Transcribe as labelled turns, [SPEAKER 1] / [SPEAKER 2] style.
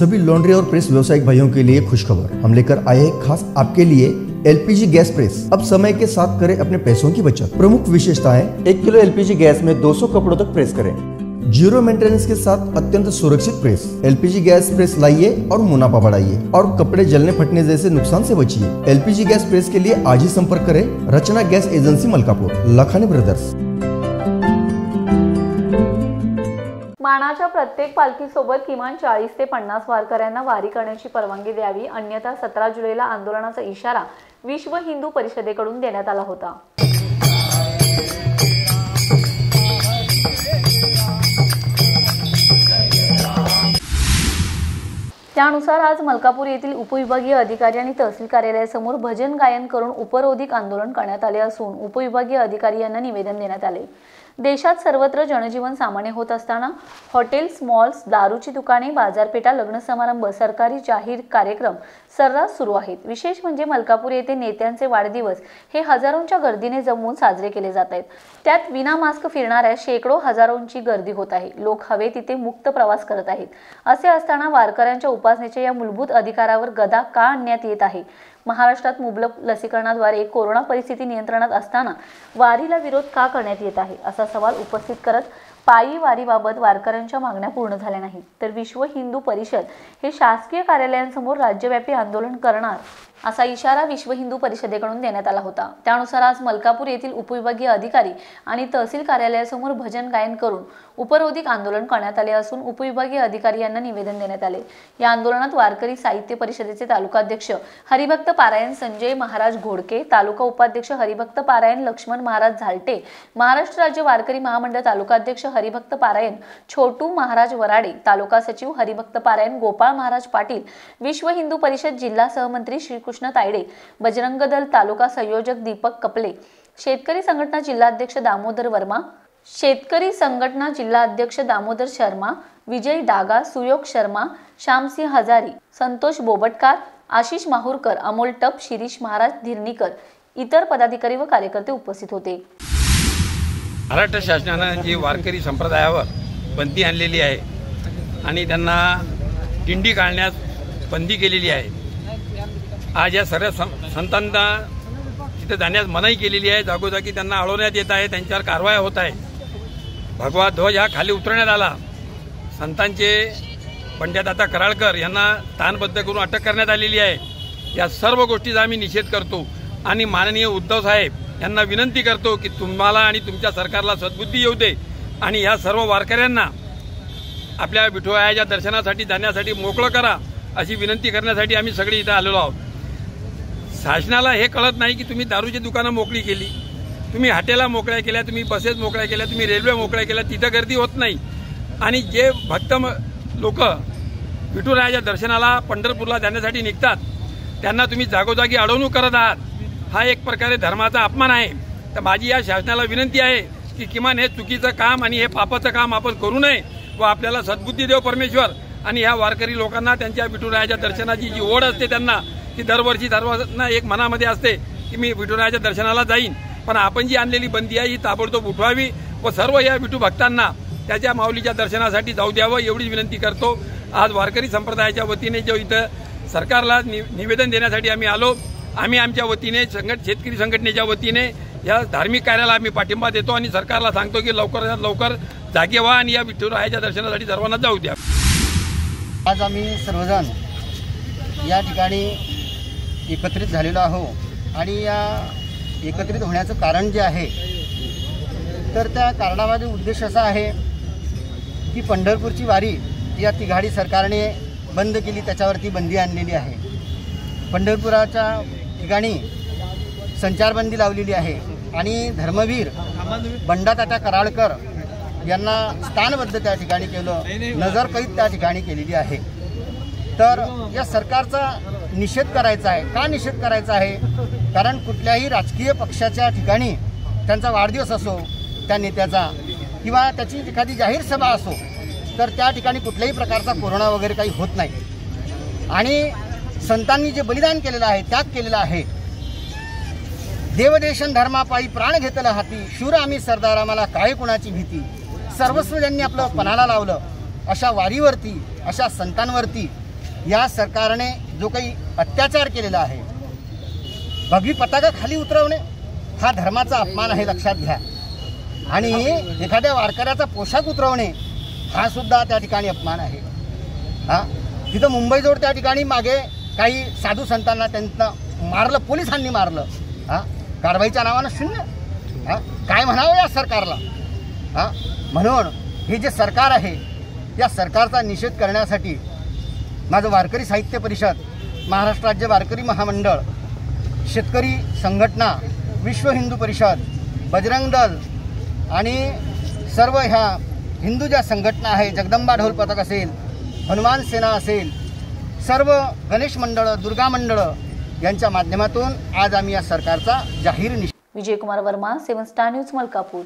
[SPEAKER 1] सभी लॉन्ड्री और प्रेस व्यवसायिक भाइयों के लिए खुशखबर। हम लेकर आए हैं खास आपके लिए एलपीजी गैस प्रेस। अब समय के साथ करें अपने पैसों की बचत। प्रमुख विशेषताएँ, एक किलो एलपीजी गैस में 200 कपड़ों तक प्रेस करें। ज़ीरो मेंटेनेंस के साथ अत्यंत सुरक्षित प्रेस। एलपीजी गैस प्रेस लाइए और मुनाफा बढ़ाइए और कपड़े जलने फटने जैसे नुकसान से बचिए। एलपीजी गैस प्रेस के लिए आज ही संपर्क करें Rachna gas agency Malkapur, Lakhani brothers.
[SPEAKER 2] बाणाच्या प्रत्येक पालखीसोबत किमान चाळीस ते पन्नास वारकऱ्यांना वारी करण्याची परवानगी द्यावी अन्यथा सतरा जुलैला आंदोलनाचा इशारा विश्व हिंदू परिषदेकडून देण्यात आला होता. त्यानुसार आज मलकापूर येथील उपविभागीय अधिकारी आणि तहसील कार्यालयासमोर भजन गायन करून उपरोधिक आंदोलन करण्यात आले असून उपविभागीय अधिकारी यांना निवेदन देण्यात आले. देशात सर्वत्र जनजीवन सामान्य होत असताना हॉटेल्स मॉल्स दारूची दुकाने बाजारपेठा लग्न समारंभ सरकारी जाहीर कार्यक्रम सर्रास सुरू आहेत. विशेष म्हणजे मलकापूर येथे नेत्यांचे वाढदिवस हे हजारोंच्या गर्दीने जमवून साजरे केले जात आहेत. त्यात विना मास्क फिरणाऱ्या शेकडो हजारोंची गर्दी होत आहे. लोक हवे तिथे मुक्त प्रवास करत आहेत. असे असताना वारकऱ्यांच्या उपासनेच्या या मूलभूत अधिकारावर गदा का आणण्यात येत आहे? महाराष्ट्रात मुबलक लसीकरणाद्वारे कोरोना परिस्थिती नियंत्रणात असताना वारीला विरोध का करण्यात येत आहे? असा सवाल उपस्थित करत पायी वारीबाबत वारकऱ्यांच्या मागण्या पूर्ण झाल्या नाहीत. तर विश्व हिंदू परिषद हे शासकीय कार्यालयांसमोर राज्यव्यापी आंदोलन करणार? असा इशारा विश्व हिंदू परिषदेकडून देण्यात आला होता. त्यानुसार आज मलकापूर येथील उपविभागीय अधिकारी आणि तहसील कार्यालयासमोर भजन गायन करून उपरोधिक आंदोलन करण्यात आले असून उपविभागीय अधिकारी यांना निवेदन देण्यात आले. या आंदोलनात वारकरी साहित्य परिषदेचे तालुकाध्यक्ष हरिभक्त पारायण संजय महाराज घोडके तालुका उपाध्यक्ष हरिभक्त पारायण लक्ष्मण महाराज झालटे महाराष्ट्र राज्य वारकरी महामंडळ तालुकाध्यक्ष हरिभक्त पारायण छोटू महाराज वराडे तालुका सचिव हरिभक्त पारायण गोपाळ महाराज पाटील विश्व हिंदू परिषद जिल्हा सहमंत्री श्री श्रीकृष्ण तायडे बजरंग दल तालुका संयोजक दीपक कपले शेतकरी संघटना जिल्हाध्यक्ष दामोदर वर्मा शेतकरी संघटना जिल्हा अध्यक्ष दामोदर शर्मा विजय डागा सुयोग शर्मा श्यामसिंह हजारी संतोष बोबटकार आशिष माहूरकर अमोल टप शिरीष महाराज धिरणीकर इतर पदाधिकारी व कार्यकर्ते उपस्थित होते.
[SPEAKER 3] महाराष्ट्र शासनानं जी वारकरी संप्रदायावर बंदी आणलेली आहे आणि त्यांना दिंडी काढण्यास बंदी केलेली आहे आज या सर्व सं- संतांना तिथे जाण्यास मनाई केलेली आहे. जागोजागी त्यांना अडवण्यात येत आहे. त्यांच्यावर कारवाया होत आहे. भगवा ध्वज हा खाली उतरण्यात आला. संतांचे पंड्यादाता कराळकर यांना स्थानबद्ध करून अटक करण्यात आलेली आहे. या सर्व गोष्टीचा आम्ही निषेध करतो. आणि माननीय उद्धव साहेब यांना विनंती करतो की तुम्हाला आणि तुमच्या सरकारला सद्बुद्धी येऊ दे. आणि या सर्व वारकऱ्यांना आपल्या विठोयाच्या दर्शनासाठी जाण्यासाठी मोकळं करा अशी विनंती करण्यासाठी आम्ही सगळे इथं आलेलो आहोत. शासनाला हे कळत नाही की तुम्ही दारूची दुकानं मोकळी केली. तुम्ही हॉटेला मोकळ्या केल्या तुम्ही बसेस मोकळ्या केल्या तुम्ही रेल्वे मोकळ्या केल्या तिथं गर्दी होत नाही. आणि जे भक्त लोक विठुरायाच्या दर्शनाला पंढरपूरला जाण्यासाठी निघतात त्यांना तुम्ही जागोजागी अडवणूक करत आहात. हा एक प्रकारे धर्माचा अपमान आहे. तर माझी या शासनाला विनंती आहे की किमान हे चुकीचं काम आणि हे पापाचं काम आपण करू नये व आपल्याला सद्बुद्धी देव परमेश्वर आणि ह्या वारकरी लोकांना त्यांच्या विठुरायाच्या दर्शनाची जी ओढ असते त्यांना ती दरवर्षी सर्वांना एक मनामध्ये असते की मी विठुरायाच्या दर्शनाला जाईन. पण आपण जी आणलेली बंदी आहे ही ताबडतोब उठवावी व सर्व या विठू भक्तांना त्याच्या माऊलीच्या दर्शनासाठी जाऊ द्यावं एवढी विनंती करतो. आज वारकरी संप्रदायाच्या वतीने जो इथं सरकारला नि- निवेदन देण्यासाठी आम्ही आलो आम्ही आमच्या वतीने संघट शेतकरी संघटनेच्या वतीने या धार्मिक कार्याला आम्ही पाठिंबा देतो आणि सरकारला सांगतो की लवकरात लवकर जागे व्हा आणि या विठुरायाच्या दर्शनासाठी सर्वांना जाऊ द्या.
[SPEAKER 4] आज आम्ही सर्वजण या ठिकाणी एकत्रित झालेलो आहो. आणि या एकत्रित होण्याचं कारण जे आहे तर त्या कारणामागे उद्देश असा आहे की पंढरपूरची वारी या तिघाडी सरकारने बंद केली त्याच्यावरती बंदी आणलेली आहे. पंढरपुराच्या ठिकाणी संचारबंदी लावलेली आहे. आणि धर्मवीर बंडातात्या कराळकर यांना स्थानबद्ध त्या ठिकाणी केलं नजरकैद त्या ठिकाणी केलेली आहे. तर या सरकारचा निषेध करायचा आहे. का निषेध करायचा आहे? कारण कुठल्याही राजकीय पक्षाच्या ठिकाणी त्यांचा वाढदिवस असो त्या नेत्याचा किंवा त्याची एखादी जाहीर सभा असो तर त्या ठिकाणी कुठल्याही प्रकारचा कोरोना वगैरे काही होत नाही. आणि संतांनी जे बलिदान केलेलं आहे त्याग केलेला आहे. देवदेशन धर्मापायी प्राण घेतलं हाती शूर आम्ही सरदार आम्हाला काय कुणाची भीती? सर्वस्व ज्यांनी आपलं पणाला लावलं अशा वारीवरती अशा संतांवरती या सरकारने जो काही अत्याचार केलेला आहे. भगवी पताका खाली उतरवणे हा धर्माचा अपमान आहे लक्षात घ्या. आणि एखाद्या वारकऱ्याचा पोशाख उतरवणे हा सुद्धा त्या ठिकाणी अपमान आहे. हा? तिथं मुंबईजवळ त्या ठिकाणी मागे काही साधू संतांना त्यांना मारलं पोलिसांनी मारलं. हा? कारवाईच्या नावानं शून्य. हा? काय म्हणावं या सरकारला? हा? म्हणून हे जे सरकार आहे या सरकारचा निषेध करण्यासाठी माझं वारकरी साहित्य परिषद महाराष्ट्र राज्य वारकरी महामंडळ शेतकरी संघटना विश्व हिंदू परिषद बजरंग दल आणि सर्व ह्या हिंदू ज्या संघटना आहे जगदंबा ढोल पथक असेल हनुमान सेना असेल सर्व गणेश मंडळं दुर्गा मंडळं यांच्या माध्यमातून आज आम्ही या सरकारचा जाहीर निषेध
[SPEAKER 2] Vijaykumar Varma seven star news Malkapur.